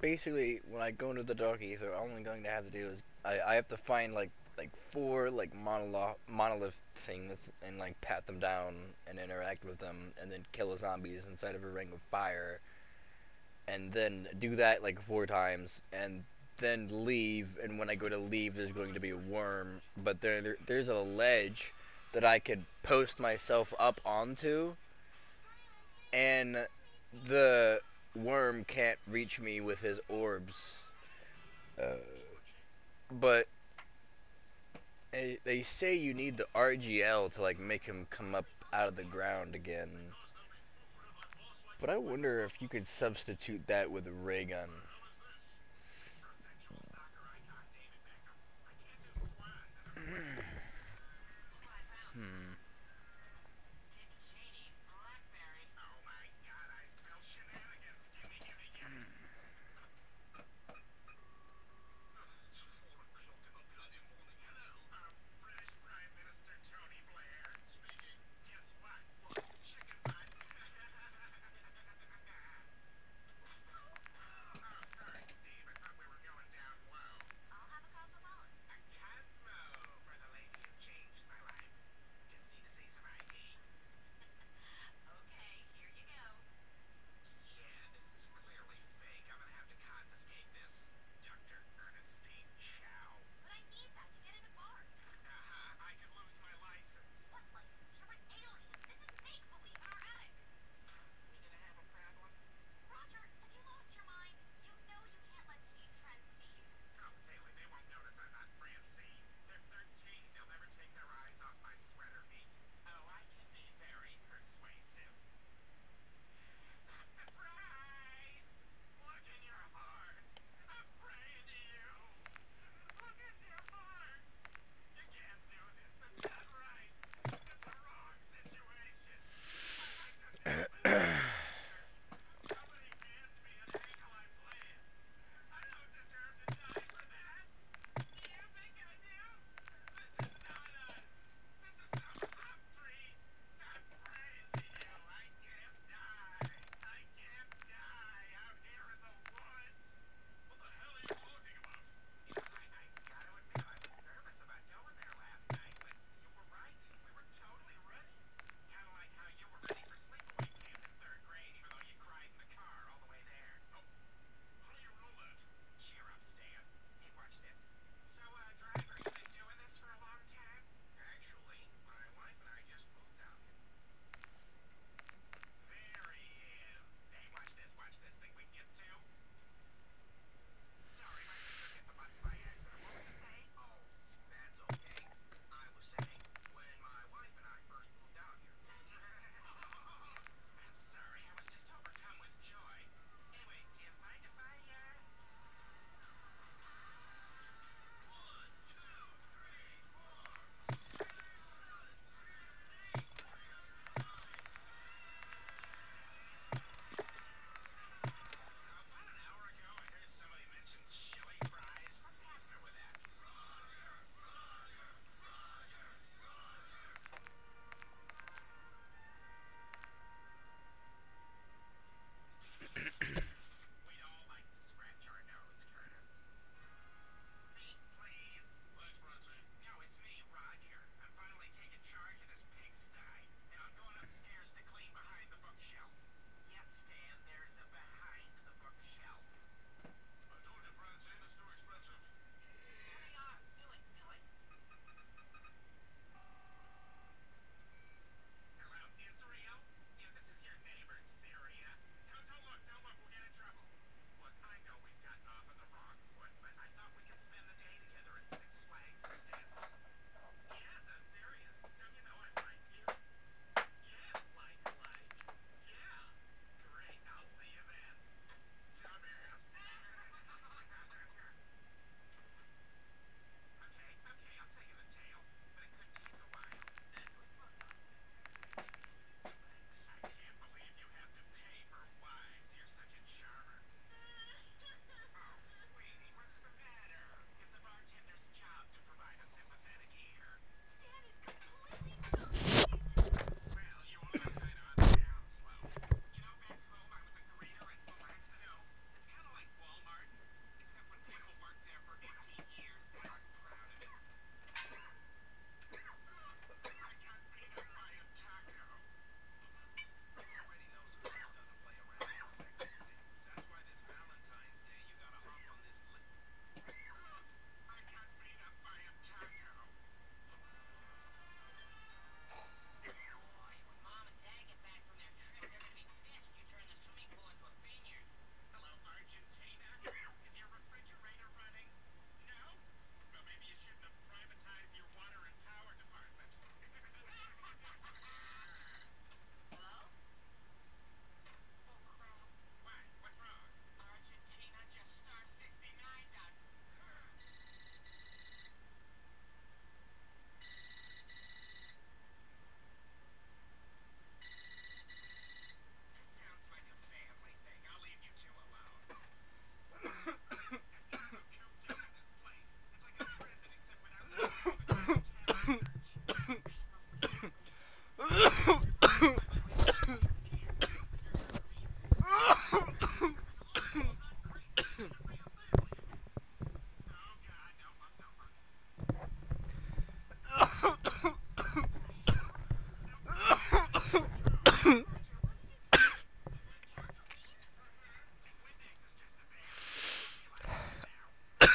basically when I go into the Dark Aether, all I'm going to have to do is I, I have to find like like four like monolith monolith things and like pat them down and interact with them and then kill the zombies inside of a ring of fire and then do that like four times and then leave. And when I go to leave there's going to be a worm. But there, there there's a ledge that I could post myself up onto and the worm can't reach me with his orbs uh, but they, say you need the RGL to like make him come up out of the ground again. But I wonder if you could substitute that with a ray gun.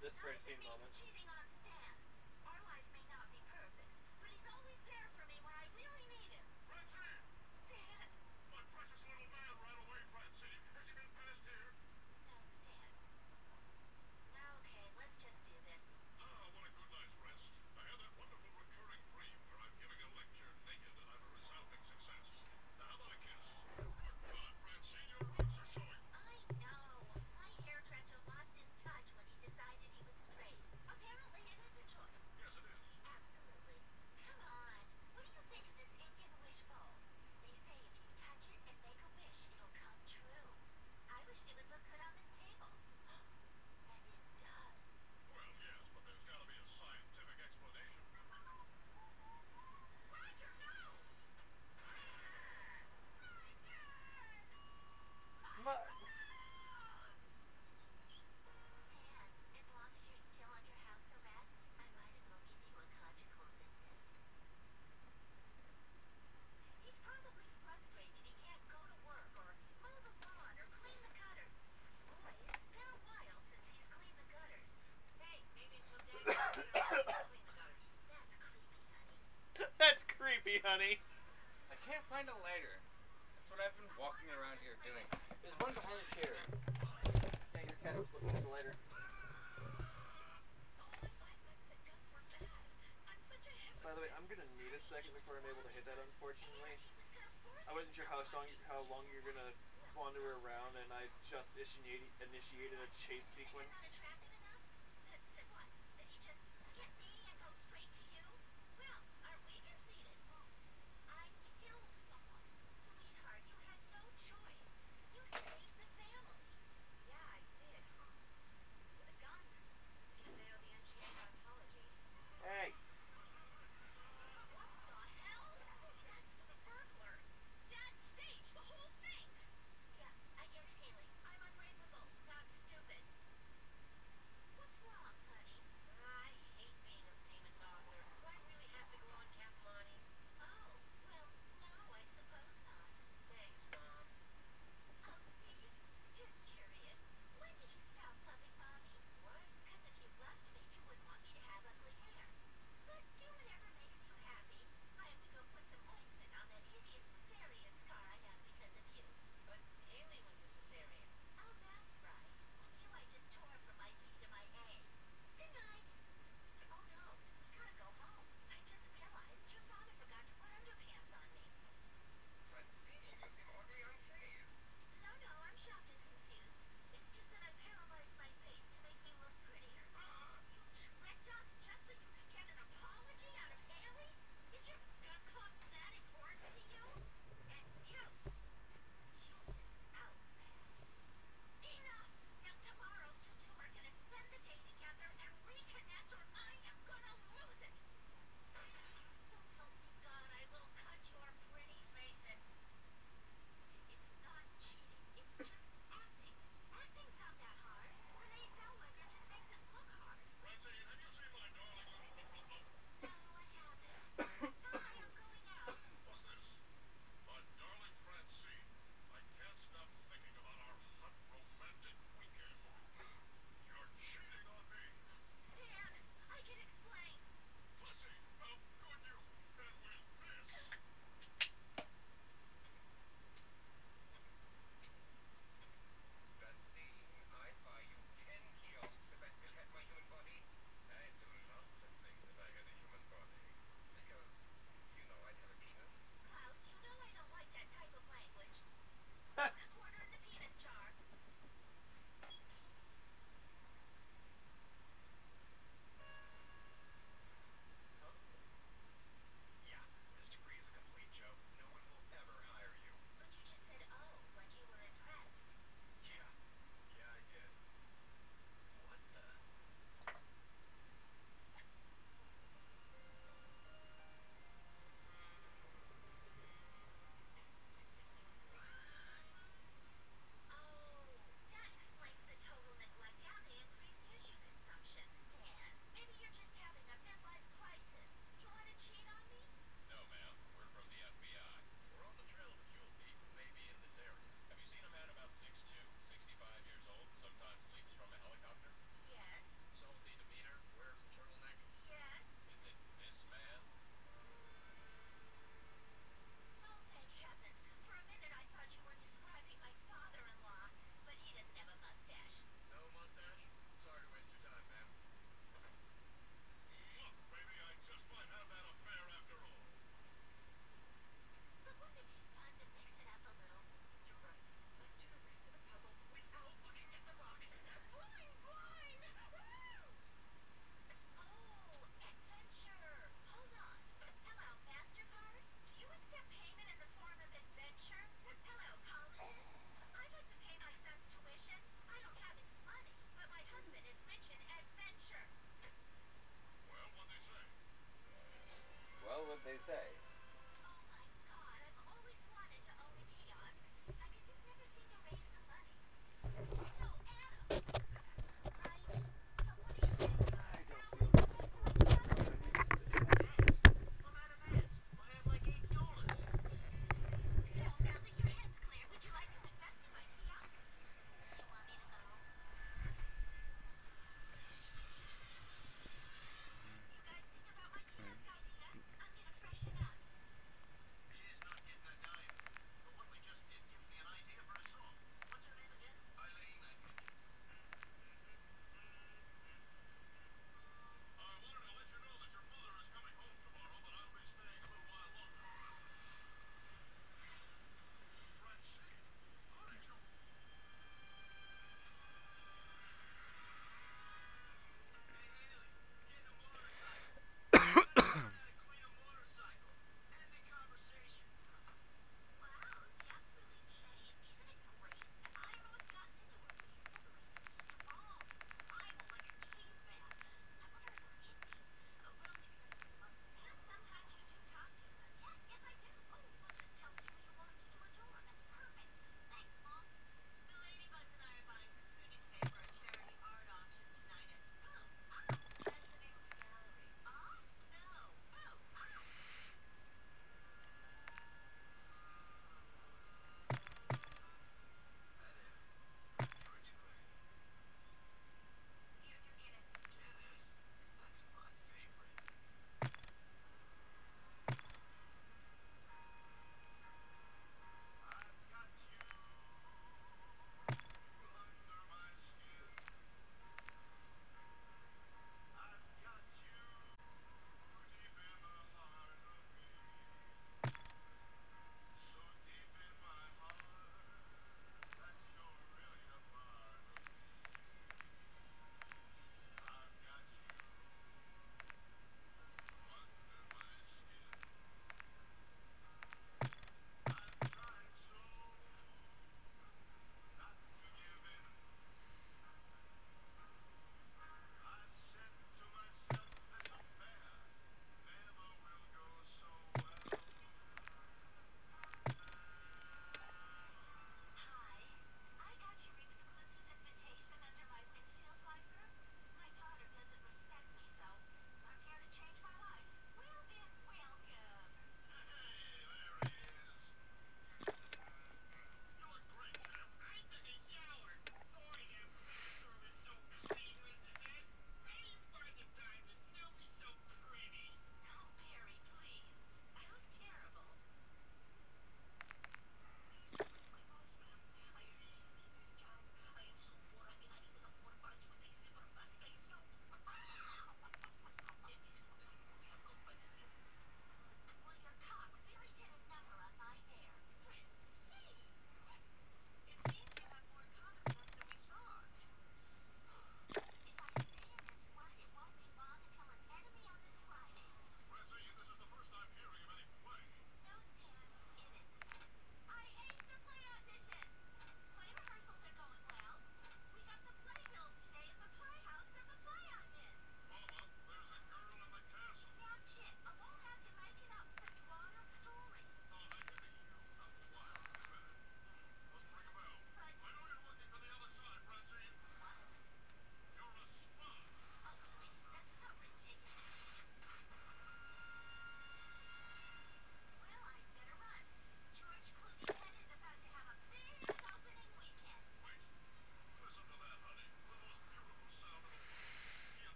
this Francine moment. Cheating on Stan. Our life may not be perfect, but he's always there for me when I really need him. Francine! Stan. My precious little man ran away, Francine. Has he been past here? No, Stan. Okay, let's just do this. Ah, what a good night's rest. I had that wonderful recurring dream where I'm giving a lecture naked and I'm a resounding success. Now, how about a kiss? Good God, Francine, your roots are showing. I know. My hairdresser lost his touch when he decided he was straight. Apparently it is a choice. Yes, it is. Absolutely. Come on. What do you think of this Indian wish bowl? They say if you touch it and make a wish, it'll come true. I wish it would look good on this table. And it does. Well, yes, but there's got to be a scientific explanation. Roger, no! But Stan, as long as you're still under house arrest, I might as well give you a conjugal visit. He's probably frustrated he can't go to work or mow the lawn or clean the gutters. Boy, it's been a while since he's cleaned the gutters. Hey, maybe someday you'll clean the gutters. That's creepy, honey. that's creepy, honey. I can't find a lighter. That's what I've been walking around here doing. There's one behind the chair. Yeah, your cat was looking at the later. All my life I've said guns were bad. I'm such a hypocrite. By the way, I'm gonna need a second before I'm able to hit that. Unfortunately, He was gonna force I wasn't sure how long how long you're gonna wander around, and I just initiated initiated a chase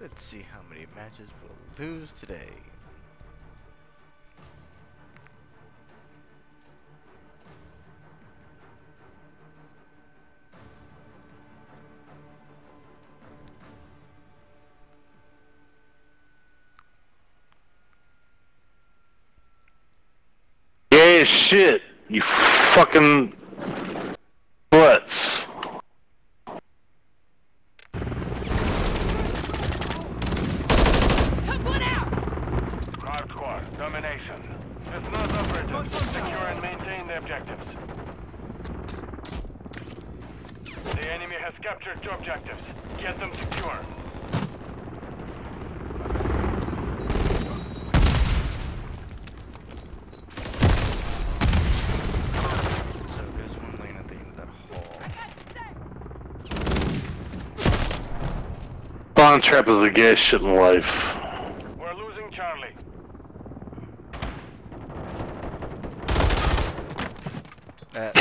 Let's see how many matches we'll lose today. Yeah, shit. You fucking butts. Took one out! Hard squad, domination. It's not operatives. Secure and maintain the objectives. The enemy has captured two objectives. Get them secure. So there's one lane at the end of that hall. Bond trap is the gayest shit in life. We're losing Charlie. Uh,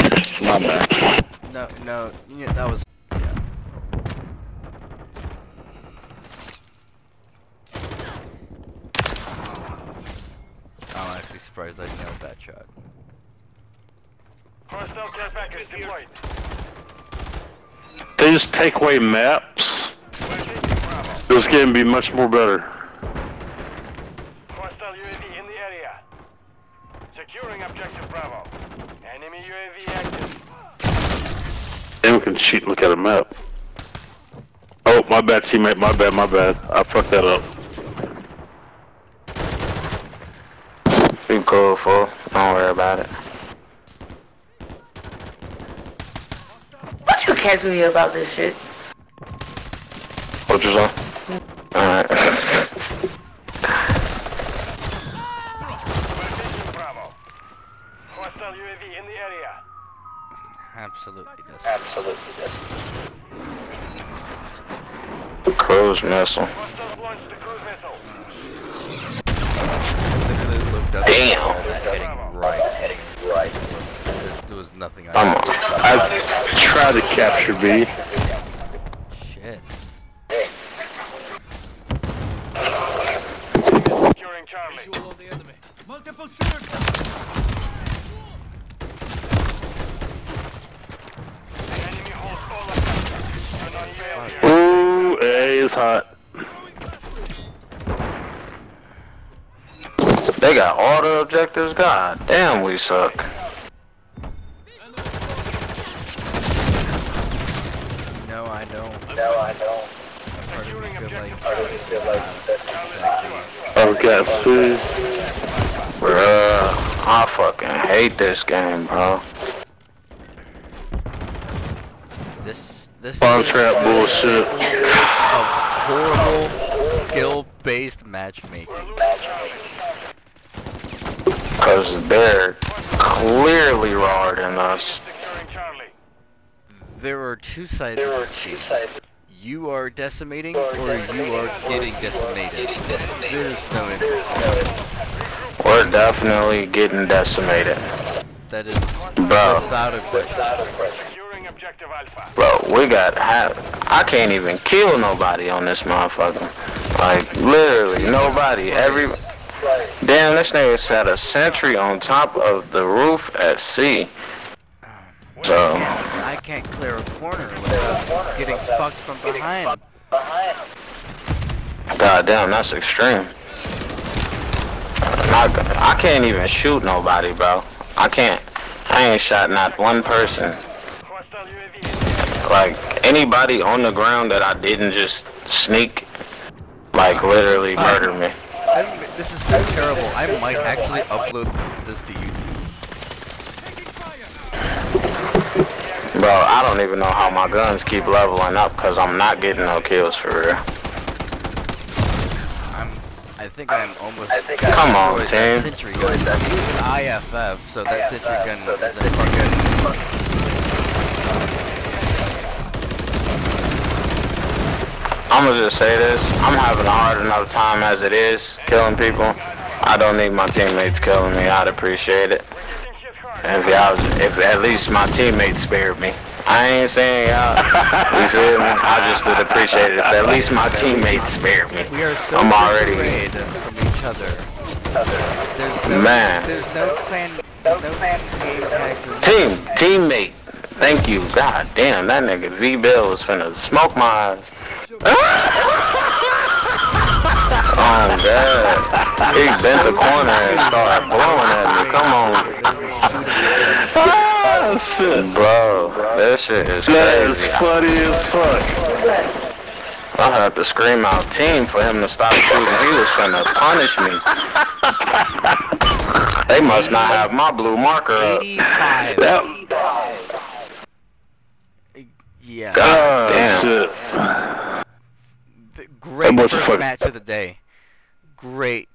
My bad. no, no, yeah, that was. Yeah. I'm actually surprised I nailed that shot. Hostile care package deployed. They just take away maps. We're taking Bravo. This game would be much more better. Hostile UAV in the area. Securing objective Bravo. Enemy UAV active. Anyone can cheat and look at a map. Oh, my bad, teammate. My bad, my bad. I fucked that up. You cool, fool. Don't worry about it. What you catch me about this shit? What you say? Alright. We're taking Bravo. Hostile UAV in the area. Absolutely does. Absolutely missile. Hostiles launched the cruise missile. Literally looked up Damn. and heading right. Heading right. There, there was nothing I. I'm I tried to capture B. Shit. Securing Charlie. The enemy holds all objectives. Do not fail here. Ooh, A is hot. They got all the objectives. God damn, we suck. No, I don't. No, I don't. I'm starting Securing to feel like. objective feel like Oh, got C. Bruh, I fucking hate this game, bro. This. Bomb is trap bullshit. A horrible skill-based matchmaking. We're losing Charlie. Cause they're clearly rawer than us. There are two sides of this game. You are decimating, or you are getting decimated. There's no in We're definitely getting decimated. That is Bro. without a question. Securing objective Alpha. Bro, we got half. I can't even kill nobody on this motherfucker. Like, literally, nobody. Every. Damn, this nigga set a sentry on top of the roof at C. So, I can't clear a corner without getting fucked from behind. goddamn, that's extreme. I, I can't even shoot nobody, bro. I can't. I ain't shot not one person. Hostile UAV in the area. Like, anybody on the ground that I didn't just sneak, like, literally uh, murder me. I'm, this is so terrible. I might actually upload this to YouTube. Bro, I don't even know how my guns keep leveling up because I'm not getting no kills for real. I'm. I think I'm almost. I think Come on, destroyed that team. Sentry gun. It's IFF, so that sentry gun is a fucking. I'm gonna just say this. I'm having a hard enough time as it is killing people. I don't need my teammates killing me. I'd appreciate it. We're getting hit hard. And if y'all, if at least my teammates spared me. I ain't saying y'all. You feel me? I just would appreciate it if at least my teammates spared me. We are so I'm already- separated from each other. There's no, Man. There's no plan. No plan. Team, teammate. Thank you. God damn, that nigga V Bill was finna smoke my eyes. Oh god. He bent the corner and started blowing at me. Come on. Ah, shit. Bro, that shit is That is crazy. funny as fuck. I had to scream out team for him to stop shooting. He was trying to punish me. They must not have my blue marker up. That, Yeah. God ah, damn. shit. Great first match of the day. Great